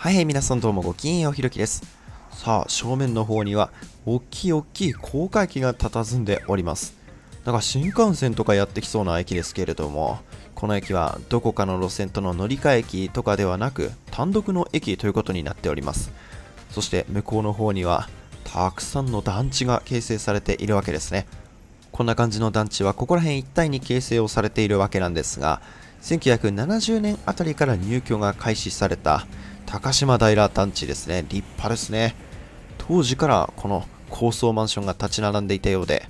はい、皆さんどうもごきげんようひろきです。さあ、正面の方には、大きい大きい高架駅が佇んでおります。なんか新幹線とかやってきそうな駅ですけれども、この駅はどこかの路線との乗り換え駅とかではなく、単独の駅ということになっております。そして向こうの方には、たくさんの団地が形成されているわけですね。こんな感じの団地はここら辺一帯に形成をされているわけなんですが、1970年あたりから入居が開始された高島平団地ですね。立派ですね。当時からこの高層マンションが立ち並んでいたようで、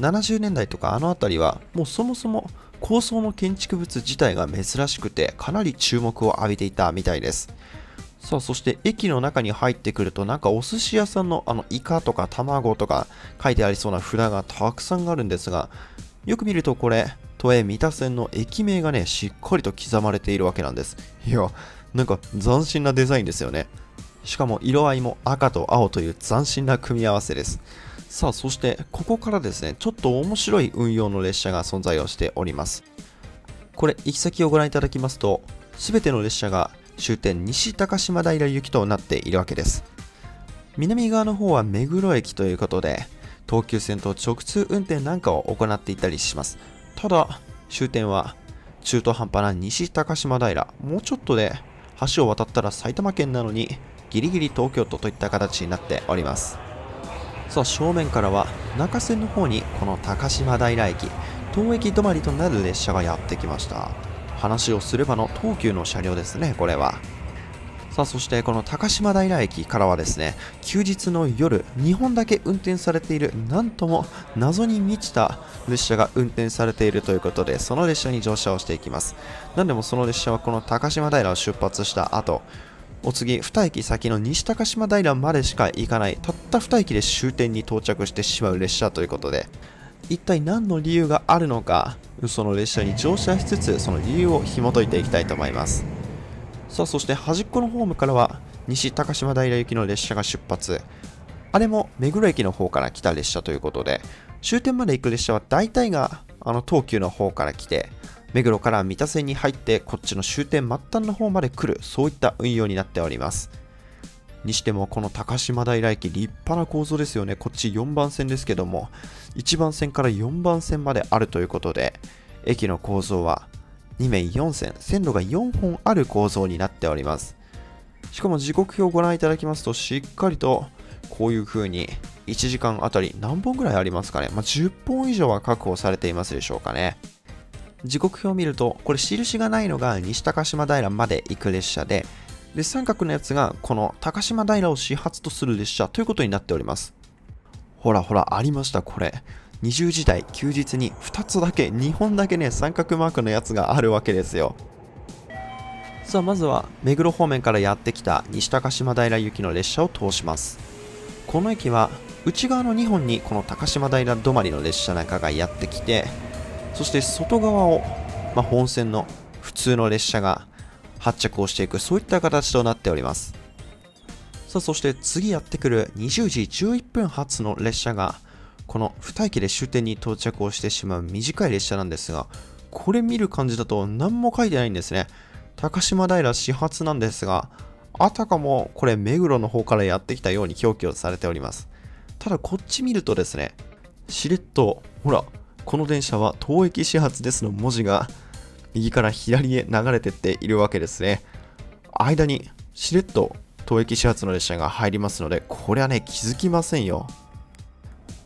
70年代とかあの辺りはもうそもそも高層の建築物自体が珍しくてかなり注目を浴びていたみたいです。さあ、そして駅の中に入ってくるとなんかお寿司屋さんのあのイカとか卵とか書いてありそうな札がたくさんあるんですが、よく見るとこれ、都営三田線の駅名がね、しっかりと刻まれているわけなんです。いや、なんか斬新なデザインですよね。しかも色合いも赤と青という斬新な組み合わせです。さあ、そしてここからですね、ちょっと面白い運用の列車が存在をしております。これ、行き先をご覧いただきますと、すべての列車が終点西高島平行きとなっているわけです。南側の方は目黒駅ということで、東急線と直通運転なんかを行っていたりします。ただ、終点は中途半端な西高島平、もうちょっとで橋を渡ったら埼玉県なのにギリギリ東京都といった形になっております。さあ正面からは中線の方にこの高島平駅東駅止まりとなる列車がやってきました。話をすればの東急の車両ですねこれは。さあそしてこの高島平駅からはですね休日の夜2本だけ運転されているなんとも謎に満ちた列車が運転されているということでその列車に乗車をしていきます。なんでもその列車はこの高島平を出発した後お次2駅先の西高島平までしか行かないたった2駅で終点に到着してしまう列車ということで一体何の理由があるのかその列車に乗車しつつその理由を紐解いていきたいと思います。さあそして端っこのホームからは西高島平行きの列車が出発。あれも目黒駅の方から来た列車ということで終点まで行く列車は大体があの東急の方から来て目黒から三田線に入ってこっちの終点末端の方まで来るそういった運用になっておりますにしてもこの高島平駅立派な構造ですよねこっち4番線ですけども1番線から4番線まであるということで駅の構造は2面4線、線路が4本ある構造になっております。しかも時刻表をご覧いただきますと、しっかりとこういう風に1時間あたり何本ぐらいありますかね、まあ、10本以上は確保されていますでしょうかね。時刻表を見ると、これ印がないのが西高島平まで行く列車で、で、三角のやつがこの高島平を始発とする列車ということになっております。ほらほら、ありました、これ。20時台休日に2つだけ2本だけね三角マークのやつがあるわけですよさあまずは目黒方面からやってきた西高島平行きの列車を通しますこの駅は内側の2本にこの高島平止まりの列車なんかがやってきてそして外側を、まあ、本線の普通の列車が発着をしていくそういった形となっておりますさあそして次やってくる20時11分発の列車がこの2駅で終点に到着をしてしまう短い列車なんですが、これ見る感じだと何も書いてないんですね。高島平始発なんですが、あたかもこれ目黒の方からやってきたように表記をされております。ただこっち見るとですね、しれっと、ほら、この電車は東駅始発ですの文字が右から左へ流れてっているわけですね。間にしれっと東駅始発の列車が入りますので、これはね、気づきませんよ。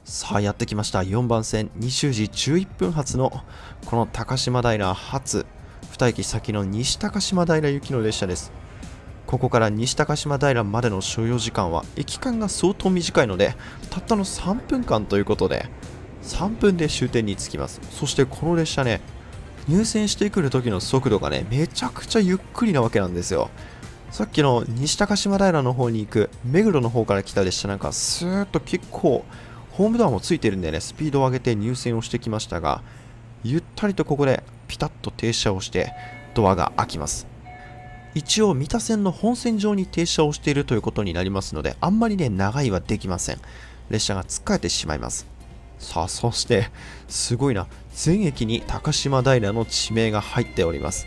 さあやってきました4番線20時11分発のこの高島平発2駅先の西高島平行きの列車ですここから西高島平までの所要時間は駅間が相当短いのでたったの3分間ということで3分で終点に着きますそしてこの列車ね入線してくる時の速度がねめちゃくちゃゆっくりなわけなんですよさっきの西高島平の方に行く目黒の方から来た列車なんかスーッと結構ホームドアもついてるんでね、スピードを上げて入線をしてきましたが、ゆったりとここでピタッと停車をしてドアが開きます。一応三田線の本線上に停車をしているということになりますので、あんまりね、長いはできません。列車が突っかえてしまいます。さあ、そして、すごいな。全駅に高島平の地名が入っております。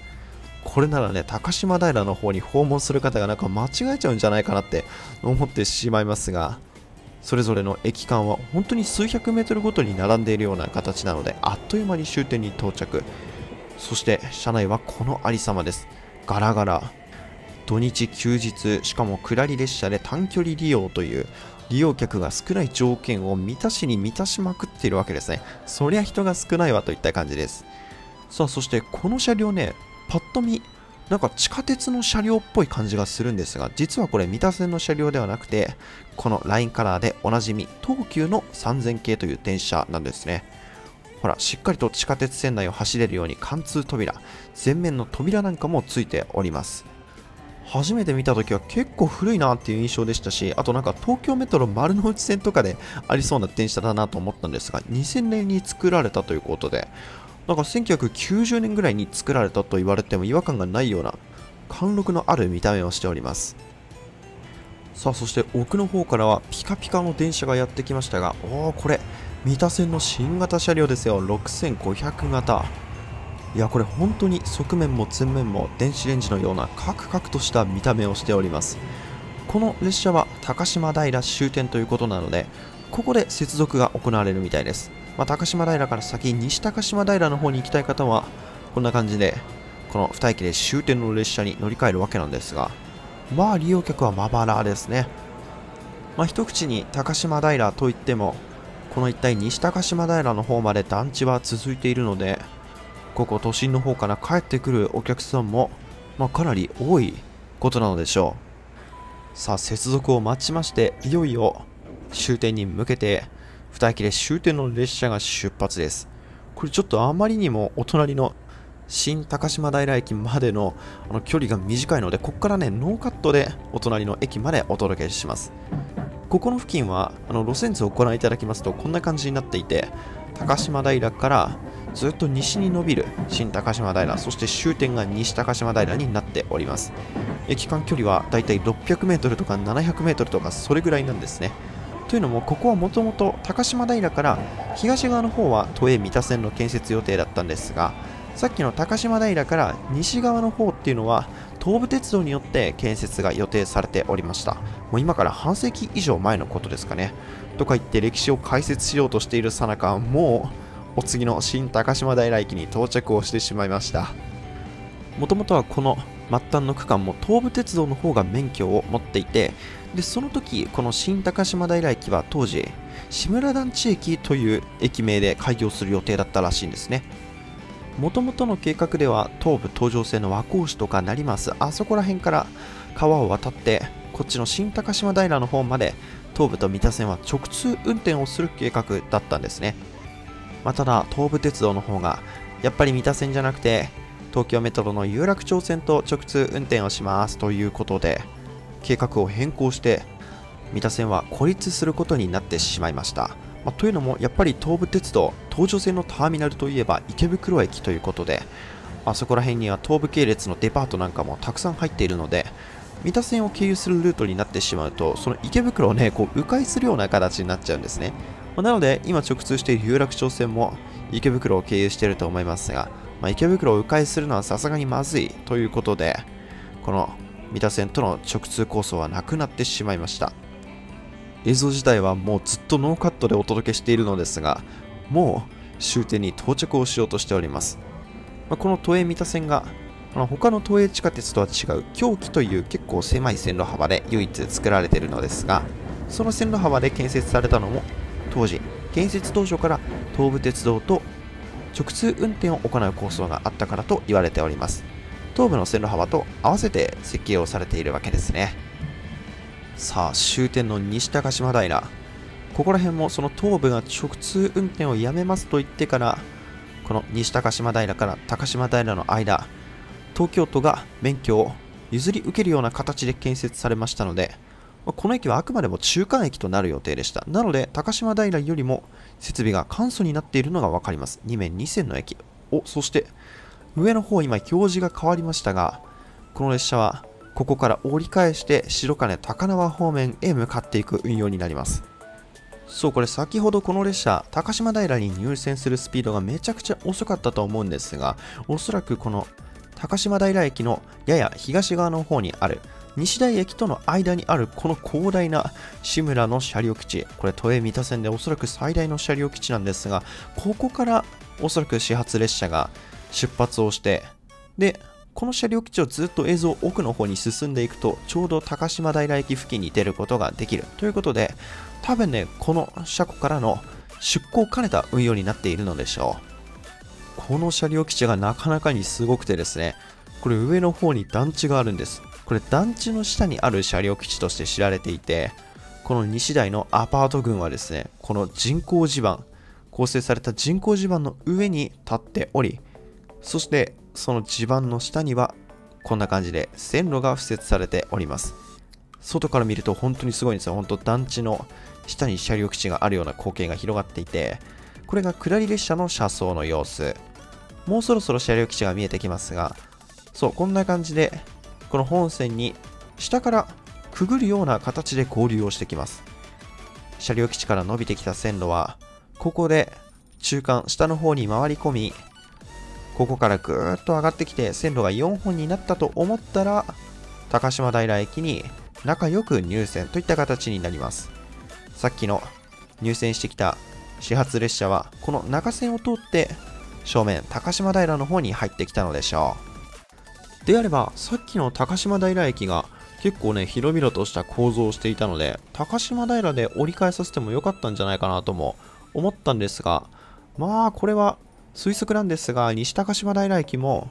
これならね、高島平の方に訪問する方がなんか間違えちゃうんじゃないかなって思ってしまいますが、それぞれの駅間は本当に数百メートルごとに並んでいるような形なので、あっという間に終点に到着。そして車内はこのありさまです。ガラガラ。土日休日、しかも下り列車で短距離利用という利用客が少ない条件を満たしに満たしまくっているわけですね。そりゃ人が少ないわといった感じです。さあ、そしてこの車両ね、パッと見、なんか地下鉄の車両っぽい感じがするんですが、実はこれ三田線の車両ではなくて、このラインカラーでおなじみ、東急の3000系という電車なんですね。ほら、しっかりと地下鉄線内を走れるように貫通扉、前面の扉なんかもついております。初めて見た時は結構古いなっていう印象でしたし、あとなんか東京メトロ丸の内線とかでありそうな電車だなと思ったんですが、2000年に作られたということで、なんか1990年ぐらいに作られたと言われても違和感がないような貫禄のある見た目をしております。さあ、そして奥の方からはピカピカの電車がやってきましたが、おお、これ、三田線の新型車両ですよ、6500型。いやこれ本当に側面も前面も電子レンジのようなカクカクとした見た目をしております。この列車は高島平終点ということなのでここで接続が行われるみたいです、まあ、高島平から先西高島平の方に行きたい方はこんな感じでこの2駅で終点の列車に乗り換えるわけなんですがまあ利用客はまばらですね。まあ、一口に高島平といってもこの一帯西高島平の方まで団地は続いているのでここ都心の方から帰ってくるお客さんも、まあ、かなり多いことなのでしょう。さあ接続を待ちましていよいよ終点に向けて2駅で終点の列車が出発です。これちょっとあまりにもお隣の新高島平駅までのあの距離が短いのでここからねノーカットでお隣の駅までお届けします。ここの付近はあの路線図をご覧いただきますとこんな感じになっていて高島平からずっと西に伸びる新高島平そして終点が西高島平になっております。駅間距離はだいたい 600m とか 700m とかそれぐらいなんですね。というのもここはもともと高島平から東側の方は都営三田線の建設予定だったんですがさっきの高島平から西側の方っていうのは東武鉄道によって建設が予定されておりました。もう今から半世紀以上前のことですかね。とか言って歴史を解説しようとしているさなかもうお次の新高島平駅に到着をしてしまいました。もともとはこの末端の区間も東武鉄道の方が免許を持っていてでその時この新高島平駅は当時志村団地駅という駅名で開業する予定だったらしいんですね。もともとの計画では東武東上線の和光市とか成増あそこら辺から川を渡ってこっちの新高島平の方まで東武と三田線は直通運転をする計画だったんですね。まあ、ただ東武鉄道の方がやっぱり三田線じゃなくて東京メトロの有楽町線と直通運転をします。ということで計画を変更して三田線は孤立することになってしまいました、まあ、というのもやっぱり東武鉄道東上線のターミナルといえば池袋駅ということであそこら辺には東武系列のデパートなんかもたくさん入っているので三田線を経由するルートになってしまうとその池袋をねこう迂回するような形になっちゃうんですね。まなので、今直通している有楽町線も池袋を経由していると思いますが、まあ、池袋を迂回するのはさすがにまずいということで、この三田線との直通構想はなくなってしまいました。映像自体はもうずっとノーカットでお届けしているのですが、もう終点に到着をしようとしております。まあ、この都営三田線があの他の都営地下鉄とは違う狂気という結構狭い線路幅で唯一作られているのですが、その線路幅で建設されたのも当時建設当初から東武鉄道と直通運転を行う構想があったからと言われております。東武の線路幅と合わせて設計をされているわけですね。さあ終点の西高島平。ここら辺もその東武が直通運転をやめますと言ってからこの西高島平から高島平の間東京都が免許を譲り受けるような形で建設されましたのでこの駅はあくまでも中間駅となる予定でした。なので、高島平よりも設備が簡素になっているのが分かります。2面2線の駅。お、そして、上の方今表示が変わりましたが、この列車はここから折り返して白金高輪方面へ向かっていく運用になります。そう、これ先ほどこの列車、高島平に入線するスピードがめちゃくちゃ遅かったと思うんですが、おそらくこの高島平駅のやや東側の方にある西大駅との間にあるこの広大な志村の車両基地。これ都営三田線でおそらく最大の車両基地なんですがここからおそらく始発列車が出発をしてでこの車両基地をずっと映像奥の方に進んでいくとちょうど高島平駅付近に出ることができる。ということで多分ねこの車庫からの出港を兼ねた運用になっているのでしょう。この車両基地がなかなかにすごくてですねこれ上の方に団地があるんです。これ団地の下にある車両基地として知られていてこの西台のアパート群はですねこの人工地盤構成された人工地盤の上に立っておりそしてその地盤の下にはこんな感じで線路が敷設されております。外から見ると本当にすごいんですよ。本当団地の下に車両基地があるような光景が広がっていてこれが下り列車の車窓の様子。もうそろそろ車両基地が見えてきますがそうこんな感じでこの本線に下からくぐるような形で合流をしてきます。車両基地から伸びてきた線路はここで中間下の方に回り込みここからぐーっと上がってきて線路が4本になったと思ったら高島平駅に仲良く入線といった形になります。さっきの入線してきた始発列車はこの中線を通って正面高島平の方に入ってきたのでしょう。であればさっきの高島平駅が結構ね広々とした構造をしていたので高島平で折り返させてもよかったんじゃないかなとも思ったんですがまあこれは推測なんですが西高島平駅も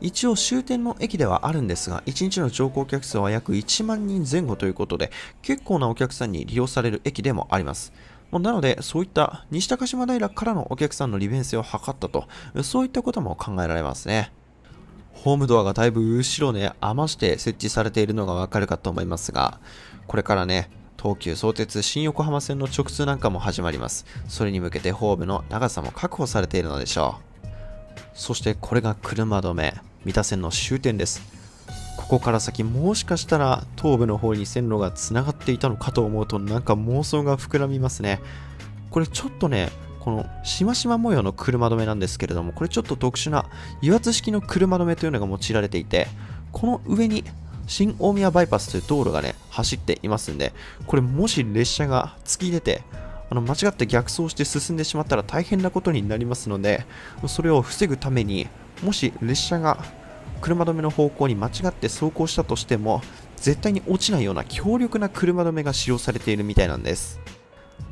一応終点の駅ではあるんですが1日の乗降客数は約1万人前後ということで結構なお客さんに利用される駅でもあります。なのでそういった西高島平からのお客さんの利便性を図ったとそういったことも考えられますね。ホームドアがだいぶ後ろね余して設置されているのがわかるかと思いますがこれからね東急相鉄新横浜線の直通なんかも始まります。それに向けてホームの長さも確保されているのでしょう。そしてこれが車止め、三田線の終点です。ここから先もしかしたら東部の方に線路がつながっていたのかと思うとなんか妄想が膨らみますね。これちょっとね、このしましま模様の車止めなんですけれども、これちょっと特殊な油圧式の車止めというのが用いられていて、この上に新大宮バイパスという道路がね、走っていますんで、これもし列車が突き出て、あの間違って逆走して進んでしまったら大変なことになりますので、それを防ぐために、もし列車が車止めの方向に間違って走行したとしても、絶対に落ちないような強力な車止めが使用されているみたいなんです。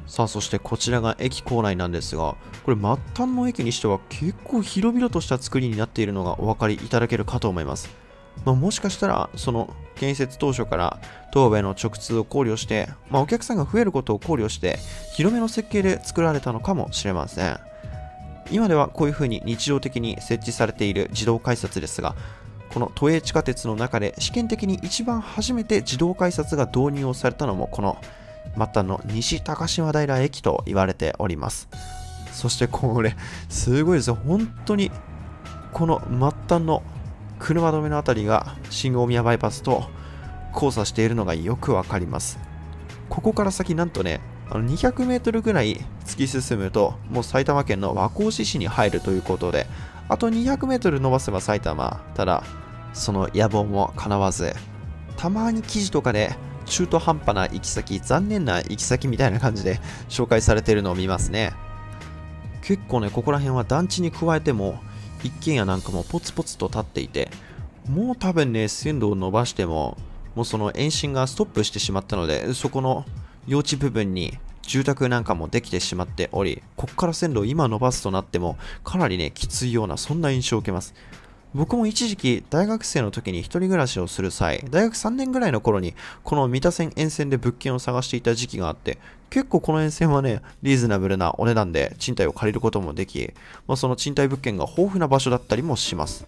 さあそしてこちらが駅構内なんですがこれ末端の駅にしては結構広々とした作りになっているのがお分かりいただけるかと思います。まあ、もしかしたらその建設当初から東部への直通を考慮して、まあ、お客さんが増えることを考慮して広めの設計で作られたのかもしれません。今ではこういう風に日常的に設置されている自動改札ですがこの都営地下鉄の中で試験的に一番初めて自動改札が導入をされたのもこの末端の西高島平駅と言われております。そしてこれすごいですよ。本当にこの末端の車止めの辺りが新大宮バイパスと交差しているのがよくわかります。ここから先なんとねあの200メートルぐらい突き進むともう埼玉県の和光市市に入るということであと200メートル伸ばせば埼玉ただその野望も叶わずたまに記事とかで中途半端な行き先残念な行き先みたいな感じで紹介されてるのを見ますね結構ねここら辺は団地に加えても一軒家なんかもポツポツと立っていて、もう多分ね、線路を伸ばしても、もうその延伸がストップしてしまったので、そこの用地部分に住宅なんかもできてしまっており、ここから線路を今伸ばすとなっても、かなりね、きついような、そんな印象を受けます。僕も一時期大学生の時に一人暮らしをする際、大学3年ぐらいの頃にこの三田線沿線で物件を探していた時期があって、結構この沿線はね、リーズナブルなお値段で賃貸を借りることもでき、まあ、その賃貸物件が豊富な場所だったりもします。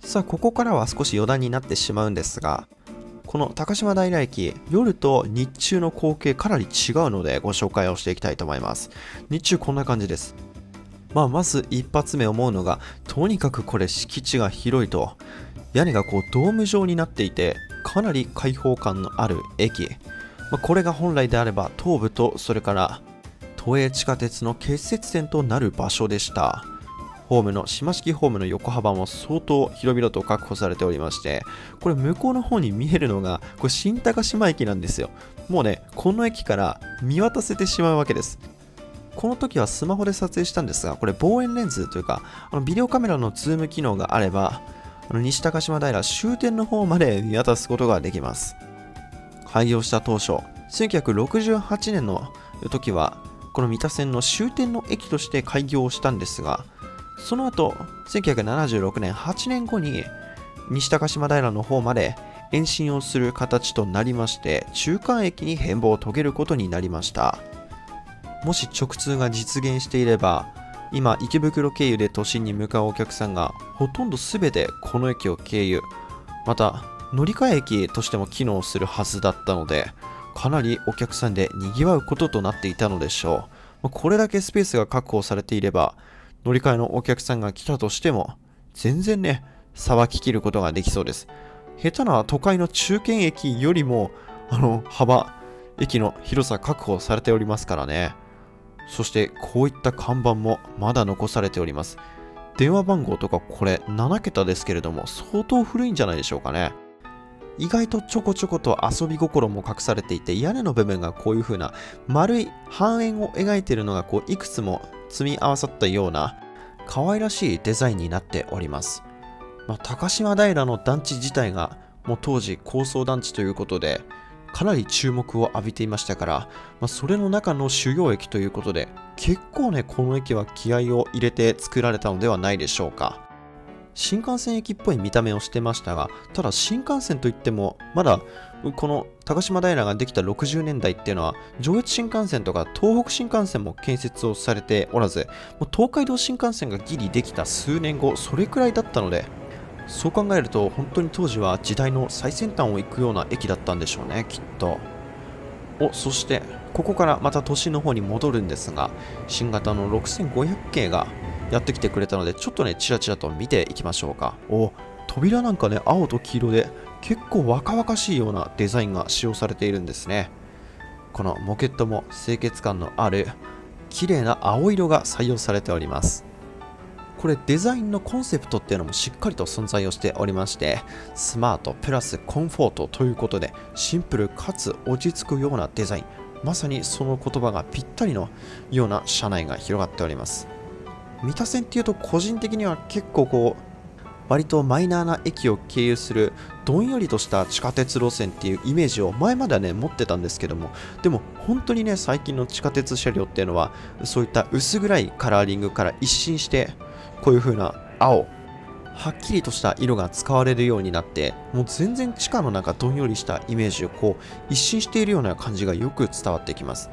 さあ、ここからは少し余談になってしまうんですが、この高島平駅、夜と日中の光景かなり違うのでご紹介をしていきたいと思います。日中こんな感じです。まあ、まず一発目思うのが、とにかくこれ敷地が広いと、屋根がこうドーム状になっていて、かなり開放感のある駅。まあ、これが本来であれば東部とそれから都営地下鉄の結節点となる場所でした。ホームの島式ホームの横幅も相当広々と確保されておりましてこれ向こうの方に見えるのがこれ新高島駅なんですよもうねこの駅から見渡せてしまうわけですこの時はスマホで撮影したんですがこれ望遠レンズというかあのビデオカメラのズーム機能があればあの西高島平終点の方まで見渡すことができます。開業した当初1968年の時はこの三田線の終点の駅として開業したんですがその後1976年8年後に西高島平の方まで延伸をする形となりまして中間駅に変貌を遂げることになりました。もし直通が実現していれば今池袋経由で都心に向かうお客さんがほとんど全てこの駅を経由。また乗り換え駅としても機能するはずだったのでかなりお客さんで賑わうこととなっていたのでしょう。これだけスペースが確保されていれば乗り換えのお客さんが来たとしても全然ねさばききることができそうです。下手な都会の中堅駅よりもあの幅駅の広さ確保されておりますからね。そしてこういった看板もまだ残されております。電話番号とかこれ7桁ですけれども相当古いんじゃないでしょうかね。意外とちょこちょこと遊び心も隠されていて屋根の部分がこういう風な丸い半円を描いているのがこういくつも積み合わさったような可愛らしいデザインになっております、まあ、高島平の団地自体がもう当時高層団地ということでかなり注目を浴びていましたから、まあ、それの中の主要駅ということで結構ねこの駅は気合を入れて作られたのではないでしょうか。新幹線駅っぽい見た目をしてましたがただ新幹線といってもまだこの高島平ができた60年代っていうのは上越新幹線とか東北新幹線も建設をされておらずもう東海道新幹線がギリできた数年後それくらいだったのでそう考えると本当に当時は時代の最先端を行くような駅だったんでしょうねきっと。おそしてここからまた都心の方に戻るんですが新型の6500系がやってきてくれたのでちょっとねチラチラと見ていきましょうか。お扉なんかね青と黄色で結構若々しいようなデザインが使用されているんですね。このモケットも清潔感のある綺麗な青色が採用されております。これデザインのコンセプトっていうのもしっかりと存在をしておりましてスマートプラスコンフォートということでシンプルかつ落ち着くようなデザイン。まさにその言葉がぴったりのような車内が広がっております。三田線っていうと個人的には結構こう割とマイナーな駅を経由するどんよりとした地下鉄路線っていうイメージを前まではね持ってたんですけどもでも本当にね最近の地下鉄車両っていうのはそういった薄暗いカラーリングから一新してこういう風な青。はっきりとした色が使われるようになってもう全然地下の中どんよりしたイメージをこう一新しているような感じがよく伝わってきます。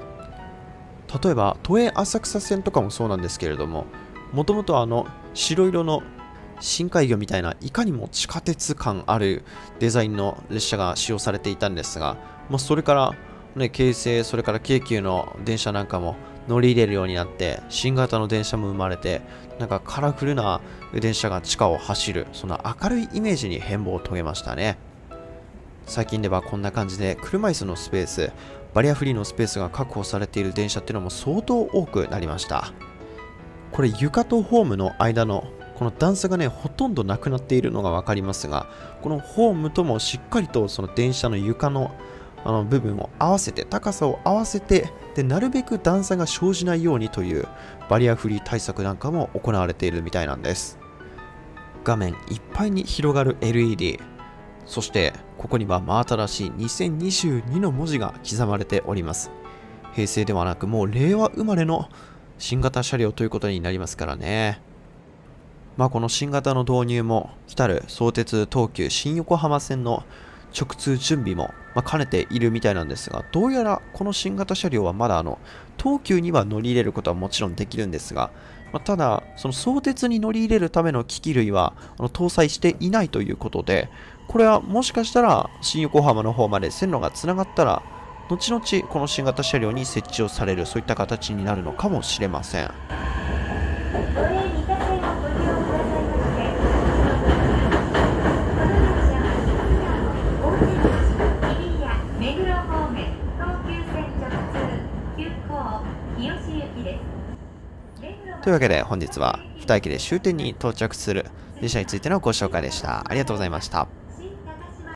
例えば都営浅草線とかもそうなんですけれどももともとあの白色の深海魚みたいないかにも地下鉄感あるデザインの列車が使用されていたんですが、まあ、それから、ね、京成それから京急の電車なんかも乗り入れるようになって新型の電車も生まれてなんかカラフルな電車が地下を走るその明るいイメージに変貌を遂げましたね。最近ではこんな感じで車椅子のスペースバリアフリーのスペースが確保されている電車っていうのも相当多くなりました。これ床とホームの間のこの段差がねほとんどなくなっているのが分かりますがこのホームともしっかりとその電車の床のあの部分を合わせて高さを合わせてでなるべく段差が生じないようにというバリアフリー対策なんかも行われているみたいなんです。画面いっぱいに広がる LED そしてここには真新しい2022の文字が刻まれております。平成ではなくもう令和生まれの新型車両ということになりますからね。まあこの新型の導入も来たる相鉄東急新横浜線の直通準備も、ま、兼ねているみたいなんですが、どうやらこの新型車両はまだあの東急には乗り入れることはもちろんできるんですが、ま、ただ、その相鉄に乗り入れるための機器類はあの搭載していないということで、これはもしかしたら新横浜の方まで線路がつながったら後々この新型車両に設置をされるそういった形になるのかもしれません。というわけで本日は2駅で終点に到着する列車についてのご紹介でした。ありがとうございました。